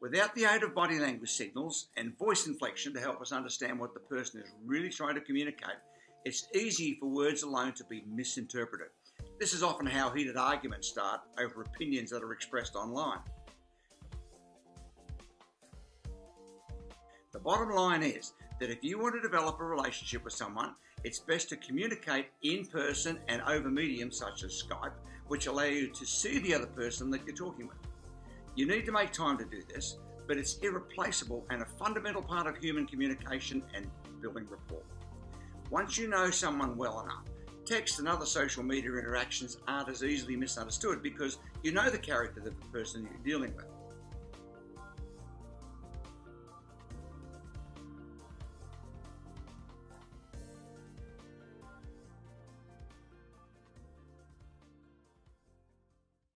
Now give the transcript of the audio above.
Without the aid of body language signals and voice inflection to help us understand what the person is really trying to communicate, it's easy for words alone to be misinterpreted. This is often how heated arguments start over opinions that are expressed online. The bottom line is that if you want to develop a relationship with someone, it's best to communicate in person and over mediums such as Skype, which allow you to see the other person that you're talking with. You need to make time to do this, but it's irreplaceable and a fundamental part of human communication and building rapport. Once you know someone well enough, text and other social media interactions aren't as easily misunderstood because you know the character of the person you're dealing with.